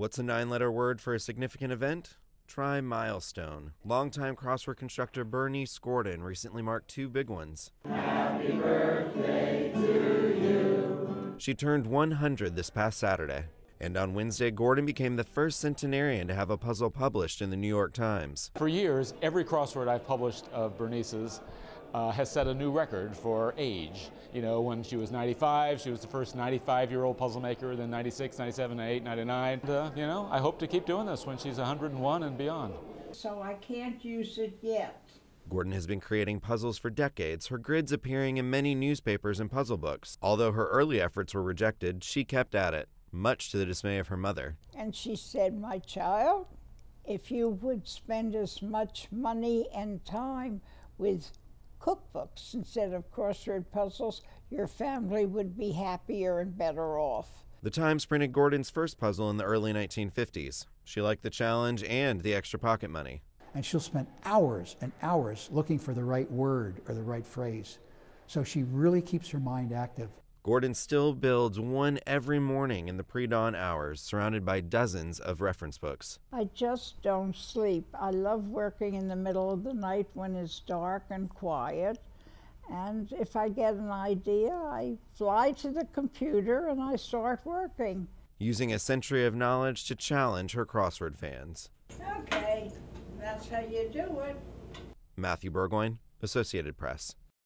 What's a nine letter word for a significant event? Try milestone. Longtime crossword constructor Bernice Gordon recently marked two big ones. Happy birthday to you. She turned 100 this past Saturday. And on Wednesday, Gordon became the first centenarian to have a puzzle published in the New York Times. For years, every crossword I've published of Bernice's uh, has set a new record for age. You know, when she was 95, she was the first 95 year old puzzle maker, then 96, 97, 98, 99. And, uh, you know, I hope to keep doing this when she's 101 and beyond. So I can't use it yet. Gordon has been creating puzzles for decades, her grids appearing in many newspapers and puzzle books. Although her early efforts were rejected, she kept at it much to the dismay of her mother. And she said, My child, if you would spend as much money and time with cookbooks instead of crossword puzzles, your family would be happier and better off. The Times printed Gordon's first puzzle in the early 1950s. She liked the challenge and the extra pocket money. And she'll spend hours and hours looking for the right word or the right phrase. So she really keeps her mind active. Gordon still builds one every morning in the pre dawn hours, surrounded by dozens of reference books. I just don't sleep. I love working in the middle of the night when it's dark and quiet. And if I get an idea, I fly to the computer and I start working. Using a century of knowledge to challenge her crossword fans. Okay, that's how you do it. Matthew Burgoyne, Associated Press.